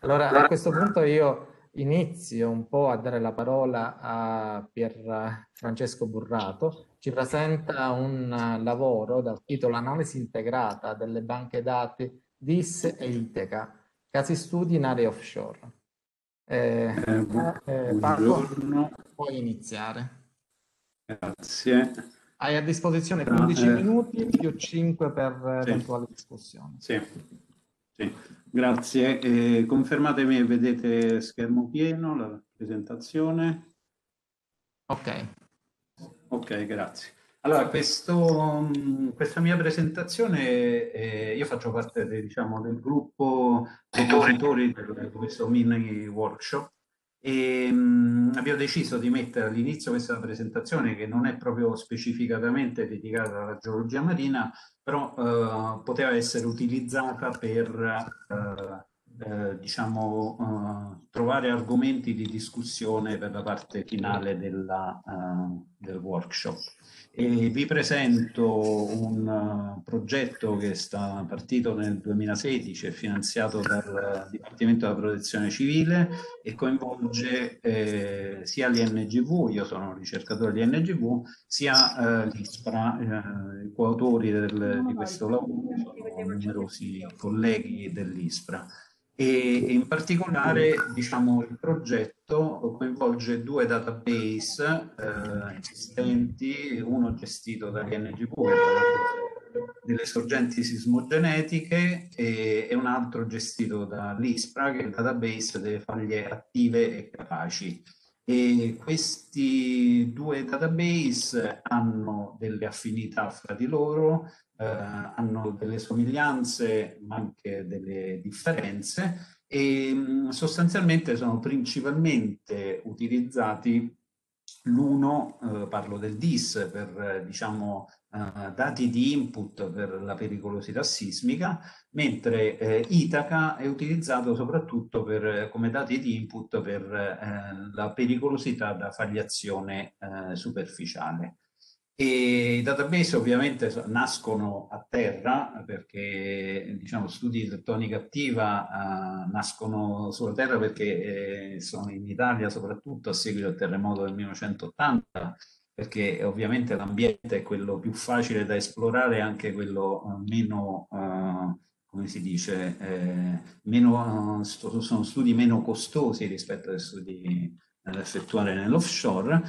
Allora, a questo punto io inizio un po' a dare la parola a Pier Francesco Burrato. Ci presenta un lavoro dal titolo Analisi integrata delle banche dati DIS e ITECA, casi studi in aree offshore. Eh, eh, Paolo, puoi iniziare. Grazie. Hai a disposizione 15 eh, minuti più 5 per sì. eventuali discussioni. Sì. Sì. Grazie. Eh, confermatemi, vedete schermo pieno, la presentazione. Ok. Ok, grazie. Allora, questo, questa mia presentazione, eh, io faccio parte de, diciamo, del gruppo propositori di questo mini workshop e mh, abbiamo deciso di mettere all'inizio questa presentazione che non è proprio specificatamente dedicata alla geologia marina, però eh, poteva essere utilizzata per eh, diciamo, eh, trovare argomenti di discussione per la parte finale della, eh, del workshop. E vi presento un uh, progetto che sta partito nel 2016 e finanziato dal Dipartimento della Protezione Civile e coinvolge eh, sia l'INGV, io sono ricercatore di INGV, sia eh, l'ISPRA, eh, i coautori del, di questo lavoro, sono numerosi colleghi dell'ISPRA e in particolare diciamo, il progetto coinvolge due database eh, esistenti, uno gestito dall'INGV delle sorgenti sismogenetiche e, e, un altro gestito dall'ISPRA che è il database delle faglie attive e capaci. E questi due database hanno delle affinità fra di loro, eh, hanno delle somiglianze ma anche delle differenze e mh, sostanzialmente sono principalmente utilizzati l'uno, eh, parlo del DIS per diciamo eh, dati di input per la pericolosità sismica, mentre eh, Itaca è utilizzato soprattutto per, come dati di input per eh, la pericolosità da fagliazione eh, superficiale. E I database ovviamente nascono a terra perché diciamo, studi di tettonica attiva uh, nascono sulla terra perché eh, sono in Italia soprattutto a seguito del terremoto del 1980 perché ovviamente l'ambiente è quello più facile da esplorare anche quello uh, meno uh, come si dice, eh, meno, sono studi meno costosi rispetto agli studi da effettuare nell'offshore,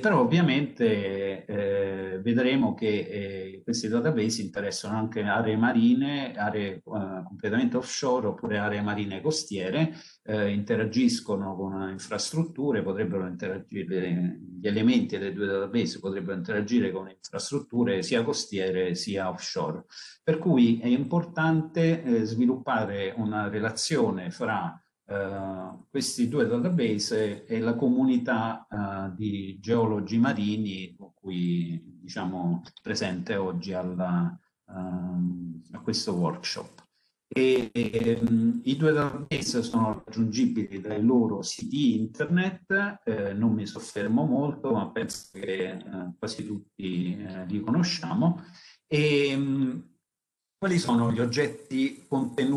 però ovviamente eh, vedremo che eh, questi database interessano anche aree marine, aree eh, completamente offshore oppure aree marine costiere, eh, interagiscono con infrastrutture, potrebbero interagire, gli elementi dei due database potrebbero interagire con infrastrutture sia costiere sia offshore. Per cui è importante eh, sviluppare una relazione fra Uh, questi due database e la comunità uh, di geologi marini con cui diciamo presente oggi alla, uh, a questo workshop. E, um, I due database sono raggiungibili dai loro siti internet, eh, non mi soffermo molto, ma penso che eh, quasi tutti eh, li conosciamo. E, um, quali sono gli oggetti contenuti,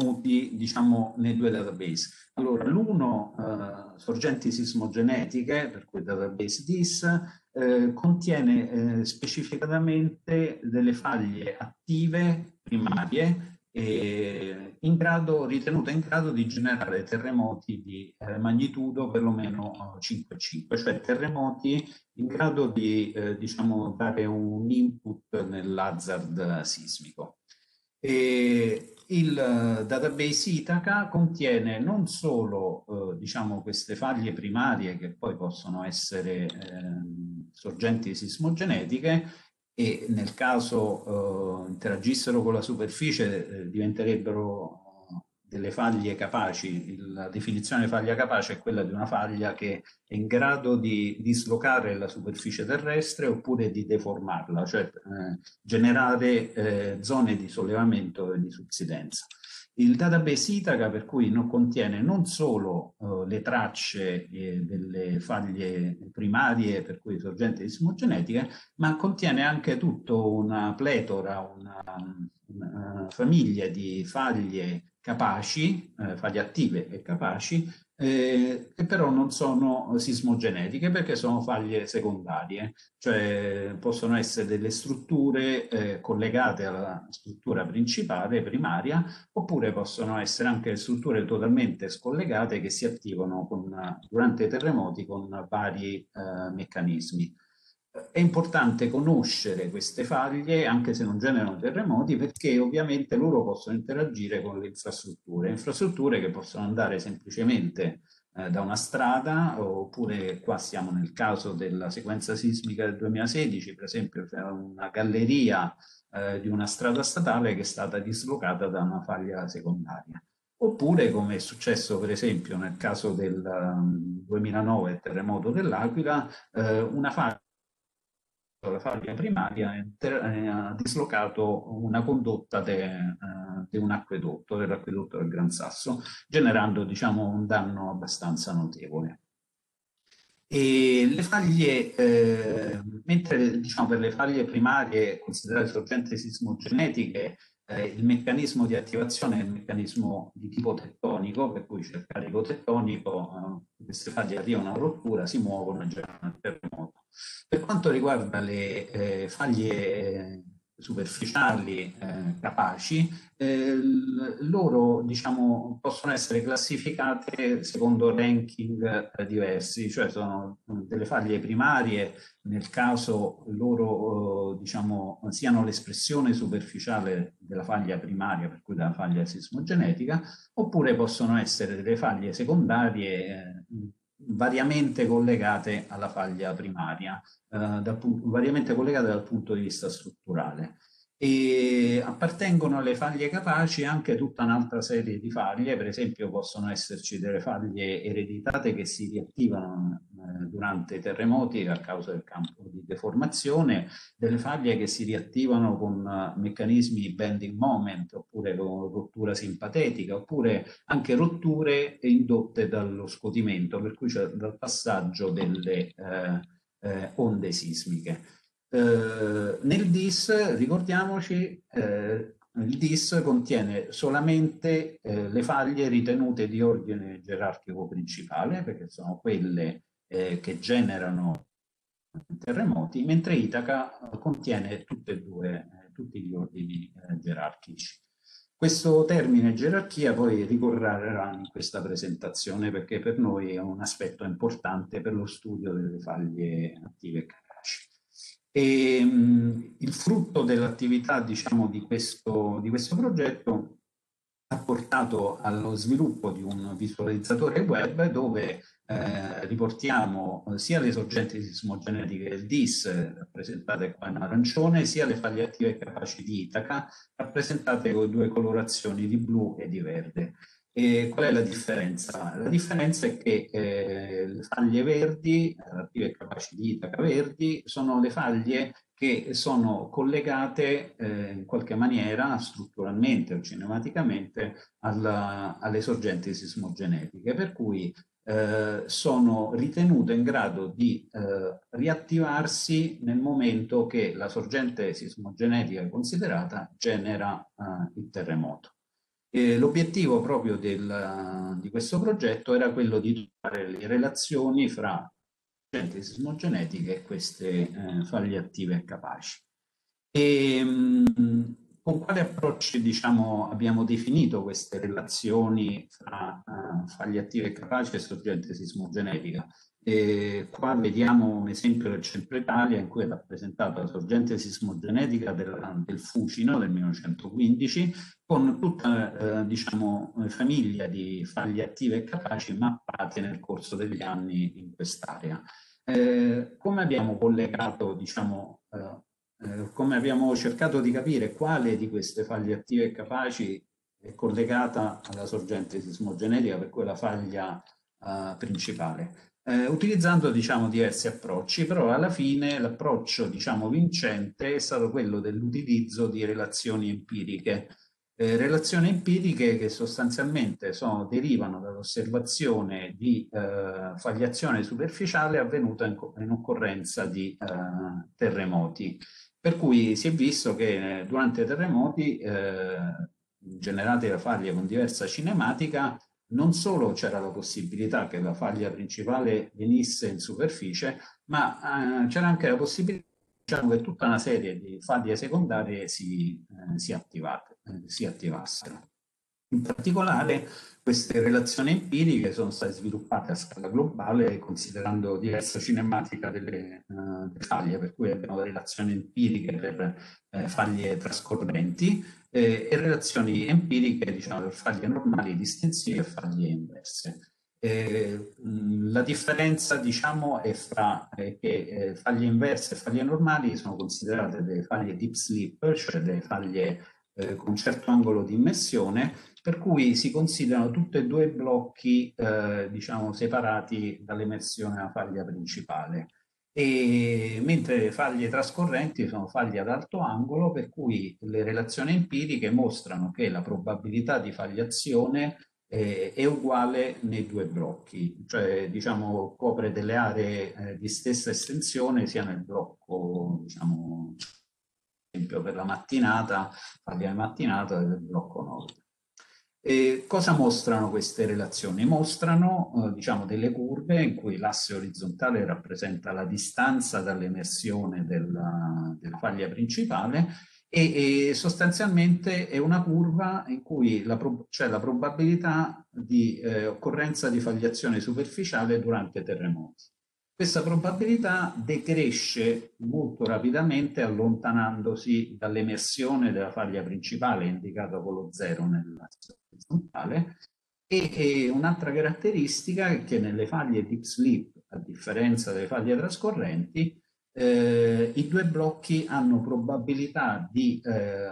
diciamo, nei due database? Allora, l'uno, eh, sorgenti sismogenetiche, per cui database DIS, eh, contiene eh, specificatamente delle faglie attive primarie in grado, ritenute in grado di generare terremoti di eh, magnitudo perlomeno 5,5, cioè terremoti in grado di eh, diciamo, dare un input nell'hazard sismico. E il database Itaca contiene non solo eh, diciamo, queste faglie primarie che poi possono essere eh, sorgenti sismogenetiche e nel caso eh, interagissero con la superficie eh, diventerebbero delle faglie capaci, la definizione faglia capace è quella di una faglia che è in grado di dislocare la superficie terrestre oppure di deformarla, cioè eh, generare eh, zone di sollevamento e di subsidenza. Il database Itaca per cui non contiene non solo uh, le tracce eh, delle faglie primarie, per cui sorgenti sismogenetiche, ma contiene anche tutta una pletora, una, una famiglia di faglie capaci, eh, faglie attive e capaci, eh, che però non sono sismogenetiche perché sono faglie secondarie, cioè possono essere delle strutture eh, collegate alla struttura principale, primaria, oppure possono essere anche strutture totalmente scollegate che si attivano con, durante i terremoti con vari eh, meccanismi. È importante conoscere queste faglie, anche se non generano terremoti, perché ovviamente loro possono interagire con le infrastrutture, infrastrutture che possono andare semplicemente eh, da una strada, oppure qua siamo nel caso della sequenza sismica del 2016, per esempio c'è una galleria eh, di una strada statale che è stata dislocata da una faglia secondaria. Oppure, come è successo per esempio nel caso del um, 2009, il terremoto dell'Aquila, eh, una faglia la faglia primaria ha dislocato una condotta di uh, un acquedotto, dell'acquedotto del Gran Sasso, generando diciamo, un danno abbastanza notevole. E le faglie, eh, mentre diciamo, per le faglie primarie considerate sorgenti sismogenetiche, eh, il meccanismo di attivazione è il meccanismo di tipo tettonico, per cui c'è il carico tettonico, eh, queste faglie arrivano a rottura, si muovono e generano il terremoto. Per quanto riguarda le eh, faglie eh, superficiali eh, capaci, eh, loro diciamo, possono essere classificate secondo ranking eh, diversi, cioè sono delle faglie primarie nel caso loro diciamo, siano l'espressione superficiale della faglia primaria, per cui della faglia sismogenetica, oppure possono essere delle faglie secondarie eh, variamente collegate alla faglia primaria, eh, dal, variamente collegate dal punto di vista strutturale. E appartengono alle faglie capaci anche tutta un'altra serie di faglie, per esempio possono esserci delle faglie ereditate che si riattivano eh, durante i terremoti a causa del campo di deformazione, delle faglie che si riattivano con uh, meccanismi bending moment oppure con rottura simpatetica oppure anche rotture indotte dallo scuotimento, per cui c'è dal passaggio delle eh, eh, onde sismiche. Eh, nel DIS, ricordiamoci, eh, il DIS contiene solamente eh, le faglie ritenute di ordine gerarchico principale, perché sono quelle eh, che generano terremoti, mentre Itaca contiene tutte e due, eh, tutti gli ordini gerarchici. Questo termine gerarchia poi ricorrerà in questa presentazione perché per noi è un aspetto importante per lo studio delle faglie attive e mh, il frutto dell'attività diciamo, di, questo, di questo progetto ha portato allo sviluppo di un visualizzatore web dove eh, riportiamo sia le sorgenti sismogenetiche del DIS, rappresentate qua in arancione, sia le faglie attive capaci di Itaca, rappresentate con due colorazioni di blu e di verde. E qual è la differenza? La differenza è che eh, le faglie verdi, relative capaci di Itaca verdi, sono le faglie che sono collegate eh, in qualche maniera strutturalmente o cinematicamente alla, alle sorgenti sismogenetiche, per cui eh, sono ritenute in grado di eh, riattivarsi nel momento che la sorgente sismogenetica considerata genera eh, il terremoto. L'obiettivo proprio del, di questo progetto era quello di trovare le relazioni fra agenti sismogenetiche e queste eh, faglie attive e capaci. E, mh, con quale approccio diciamo, abbiamo definito queste relazioni fra uh, faglie attive e capaci e sorgente sismogenetica? E qua vediamo un esempio del centro Italia in cui è rappresentata la sorgente sismogenetica del, del Fucino del 1915 con tutta eh, diciamo, famiglia di faglie attive e capaci mappate nel corso degli anni in quest'area. Eh, come abbiamo collegato, diciamo, eh, eh, come abbiamo cercato di capire quale di queste faglie attive e capaci è collegata alla sorgente sismogenetica per quella faglia eh, principale? Eh, utilizzando diciamo, diversi approcci, però alla fine l'approccio diciamo, vincente è stato quello dell'utilizzo di relazioni empiriche. Eh, relazioni empiriche che sostanzialmente sono, derivano dall'osservazione di eh, fagliazione superficiale avvenuta in, in occorrenza di eh, terremoti. Per cui si è visto che eh, durante terremoti eh, generate da faglie con diversa cinematica, non solo c'era la possibilità che la faglia principale venisse in superficie, ma eh, c'era anche la possibilità diciamo, che tutta una serie di faglie secondarie si, eh, si, attivate, eh, si attivassero. In particolare queste relazioni empiriche sono state sviluppate a scala globale considerando diversa cinematica delle, uh, faglie, per cui abbiamo relazioni empiriche per eh, faglie trascorrenti eh, e relazioni empiriche diciamo, per faglie normali distensive e faglie inverse. Eh, la differenza diciamo è fra eh, che eh, faglie inverse e faglie normali sono considerate delle faglie deep sleep, cioè delle faglie eh, con un certo angolo di immersione, per cui si considerano tutti e due blocchi eh, diciamo separati dall'emersione della faglia principale. E, mentre le faglie trascorrenti sono faglie ad alto angolo, per cui le relazioni empiriche mostrano che la probabilità di fagliazione eh, è uguale nei due blocchi, cioè diciamo copre delle aree eh, di stessa estensione sia nel blocco, diciamo, esempio per la mattinata, faglia mattinata del blocco nord. E cosa mostrano queste relazioni? Mostrano eh, diciamo, delle curve in cui l'asse orizzontale rappresenta la distanza dall'emersione della, della faglia principale e, e, sostanzialmente è una curva in cui c'è la probabilità di eh, occorrenza di fagliazione superficiale durante terremoti. Questa probabilità decresce molto rapidamente allontanandosi dall'emersione della faglia principale indicata con lo zero nell'asse orizzontale e, e un'altra caratteristica è che nelle faglie deep sleep, a differenza delle faglie trascorrenti, eh, i due blocchi hanno probabilità di eh,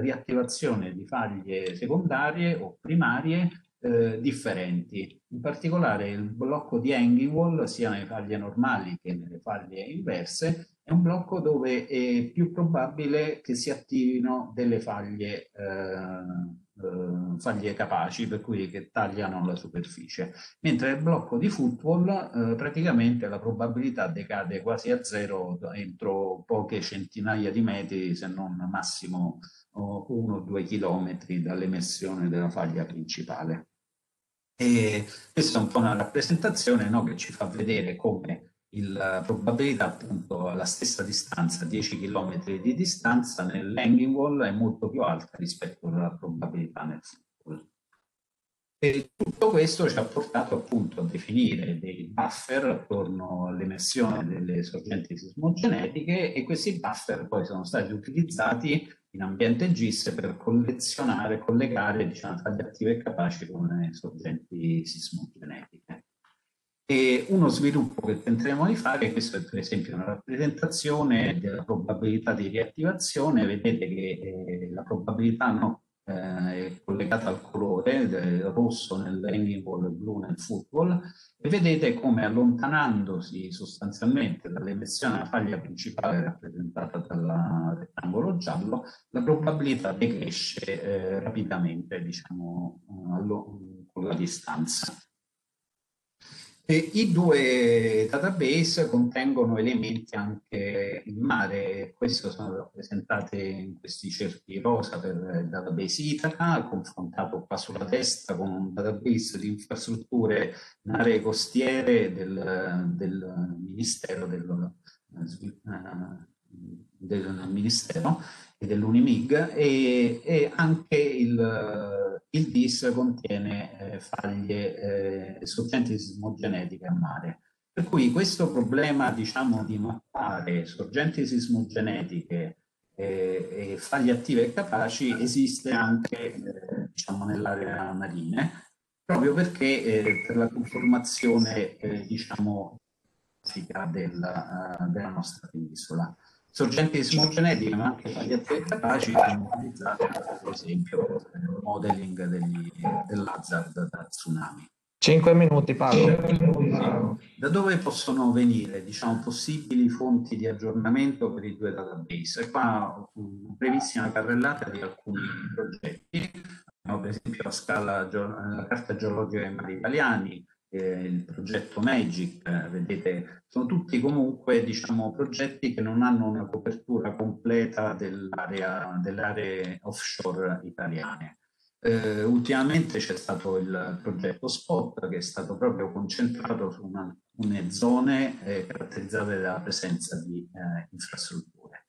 riattivazione di faglie secondarie o primarie eh, differenti. In particolare il blocco di Engel, sia nelle faglie normali che nelle faglie inverse, è un blocco dove è più probabile che si attivino delle faglie eh, eh, faglie capaci, per cui che tagliano la superficie. Mentre nel blocco di football eh, praticamente la probabilità decade quasi a zero entro poche centinaia di metri, se non massimo uno o due chilometri dall'emersione della faglia principale. E questa è un po' una rappresentazione no, che ci fa vedere come la probabilità appunto alla stessa distanza, 10 km di distanza, nell'hanging wall è molto più alta rispetto alla probabilità nel football. E tutto questo ci ha portato appunto a definire dei buffer attorno all'emersione delle sorgenti sismogenetiche e questi buffer poi sono stati utilizzati in ambiente GIS per collezionare, collegare diciamo, tagli attive e capaci con le sorgenti sismogenetiche. E uno sviluppo che tenteremo di fare, questo è per esempio una rappresentazione della probabilità di riattivazione, vedete che eh, la probabilità no, eh, collegata al colore, del rosso nell'handball e blu nel football, e vedete come allontanandosi sostanzialmente dall'emersione della faglia principale rappresentata dal rettangolo giallo, la probabilità decresce eh, rapidamente, diciamo, con la distanza. E I due database contengono elementi anche in mare, questi sono rappresentati in questi cerchi rosa per il database Itaca, confrontato qua sulla destra con un database di infrastrutture in aree costiere del, del Ministero del, eh, del Ministero e dell'Unimig e, e anche il il DIS contiene eh, faglie eh, sorgenti sismogenetiche a mare. Per cui questo problema diciamo, di mappare sorgenti sismogenetiche eh, e faglie attive e capaci esiste anche eh, diciamo, nell'area marine, proprio perché eh, per la conformazione eh, diciamo, della, della nostra penisola sorgenti sismogenetiche ma anche faglie capaci vengono utilizzate per esempio nel modeling degli, dell'hazard da tsunami. 5 minuti Paolo. Da dove possono venire diciamo, possibili fonti di aggiornamento per i due database? E qua una brevissima carrellata di alcuni progetti, abbiamo per esempio la, scala, la carta geologica dei mari italiani, eh, il progetto Magic, eh, vedete, sono tutti comunque diciamo, progetti che non hanno una copertura completa dell'area, delle aree offshore italiane. Eh, ultimamente c'è stato il progetto Spot che è stato proprio concentrato su una, alcune zone eh, caratterizzate dalla presenza di eh, infrastrutture.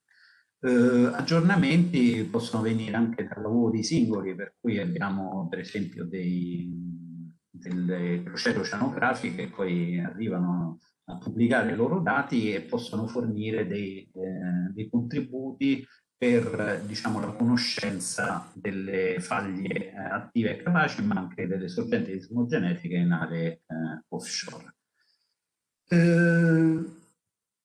Eh, aggiornamenti possono venire anche da lavori singoli, per cui abbiamo per esempio dei, delle crociere oceanografiche che poi arrivano a pubblicare i loro dati e possono fornire dei, eh, dei contributi per diciamo, la conoscenza delle faglie eh, attive e capaci, ma anche delle sorgenti di sismogenetiche in aree eh, offshore. Eh,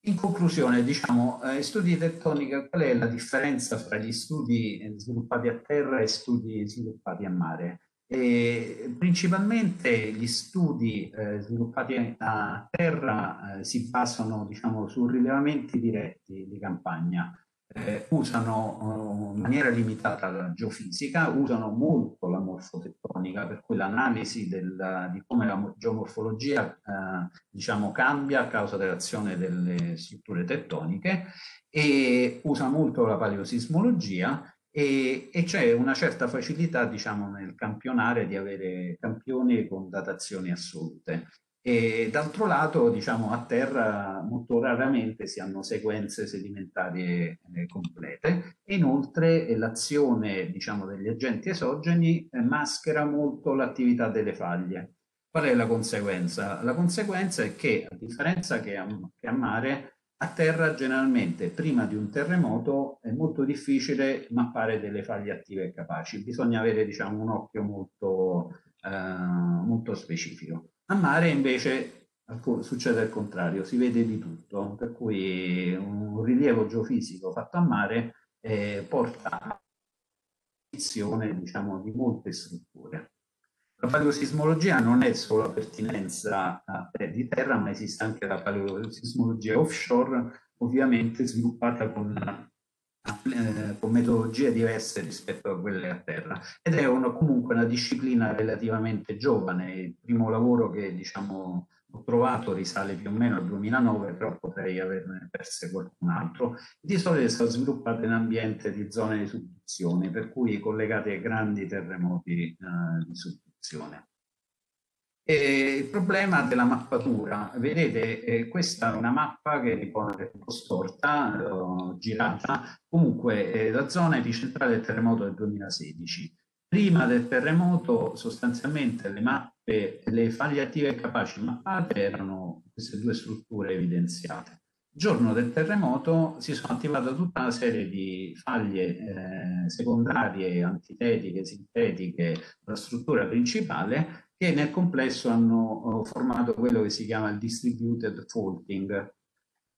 in conclusione, diciamo, eh, studi di tettonica, qual è la differenza fra gli studi sviluppati a terra e studi sviluppati a mare? E principalmente gli studi eh, sviluppati a terra eh, si basano diciamo, su rilevamenti diretti di campagna, eh, usano uh, in maniera limitata la geofisica, usano molto la morfotettonica, per cui l'analisi di come la geomorfologia uh, diciamo, cambia a causa dell'azione delle strutture tettoniche e usa molto la paleosismologia e, e c'è una certa facilità diciamo, nel campionare di avere campioni con datazioni assolute. E d'altro lato, diciamo, a terra molto raramente si hanno sequenze sedimentarie eh, complete inoltre l'azione diciamo, degli agenti esogeni eh, maschera molto l'attività delle faglie. Qual è la conseguenza? La conseguenza è che, a differenza che a, che a mare, a terra generalmente prima di un terremoto è molto difficile mappare delle faglie attive e capaci, bisogna avere diciamo, un occhio molto, eh, molto specifico. A mare invece succede il contrario, si vede di tutto, per cui un rilievo geofisico fatto a mare eh, porta a diciamo, di molte strutture. La paleosismologia non è solo la pertinenza di terra, ma esiste anche la paleosismologia offshore, ovviamente sviluppata con eh, con metodologie diverse rispetto a quelle a terra ed è una, comunque una disciplina relativamente giovane. Il primo lavoro che diciamo, ho trovato risale più o meno al 2009, però potrei averne perse qualcun altro. Di solito è stato sviluppato in ambiente di zone di subduzione, per cui collegate ai grandi terremoti eh, di subduzione. E il problema della mappatura, vedete, eh, questa è una mappa che è un po' storta, eh, girata, comunque eh, la zona epicentrale del terremoto del 2016. Prima del terremoto sostanzialmente le mappe, le faglie attive capaci mappate erano queste due strutture evidenziate. Giorno del terremoto si sono attivate tutta una serie di faglie eh, secondarie, antitetiche, sintetiche, la struttura principale che nel complesso hanno formato quello che si chiama il distributed faulting.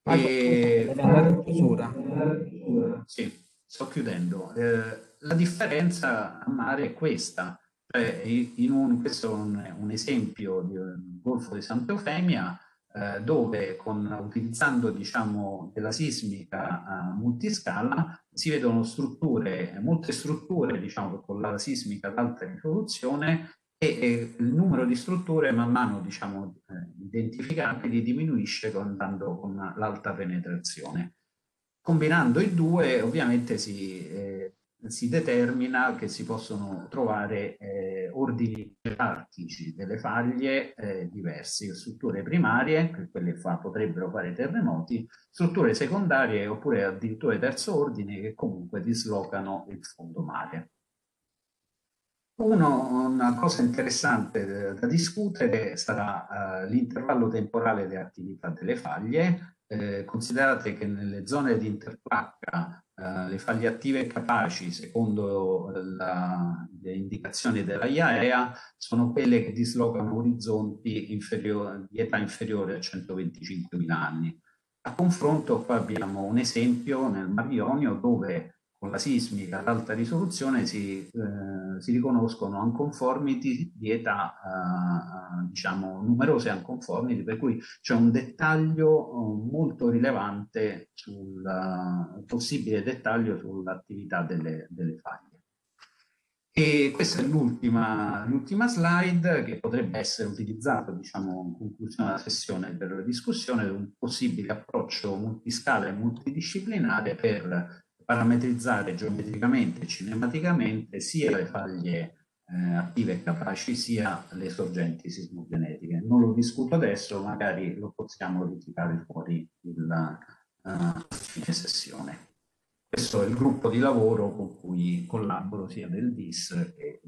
E... Sì, sto chiudendo. Eh, la differenza a mare è questa. Cioè, in un, questo è un, un esempio del Golfo di Santa Eufemia, eh, dove con, utilizzando diciamo, della sismica a multiscala si vedono strutture, molte strutture diciamo, con la sismica ad alta risoluzione e, e il numero di strutture man mano diciamo, eh, identificabili diminuisce andando con l'alta penetrazione. Combinando i due ovviamente si, eh, si determina che si possono trovare eh, ordini gerarchici delle faglie eh, diversi, strutture primarie, quelle fa, potrebbero fare terremoti, strutture secondarie oppure addirittura terzo ordine che comunque dislocano il fondo mare. Uno, una cosa interessante da discutere sarà uh, l'intervallo temporale delle attività delle faglie. Eh, considerate che nelle zone di interplacca uh, le faglie attive capaci, secondo la, le indicazioni della IAEA, sono quelle che dislocano orizzonti di età inferiore a 125.000 anni. A confronto qua abbiamo un esempio nel Mar Ionio dove con la sismica ad alta risoluzione si, eh, si riconoscono unconformity di età, eh, diciamo, numerose unconformity, per cui c'è un dettaglio eh, molto rilevante sul uh, possibile dettaglio sull'attività delle, delle faglie. E questa è l'ultima, slide che potrebbe essere utilizzata, diciamo, in conclusione della sessione per la discussione di un possibile approccio multiscala e multidisciplinare per parametrizzare geometricamente e cinematicamente sia le faglie eh, attive e capaci sia le sorgenti sismogenetiche. Non lo discuto adesso, magari lo possiamo ritirare fuori il uh, fine sessione. Questo è il gruppo di lavoro con cui collaboro sia del DIS che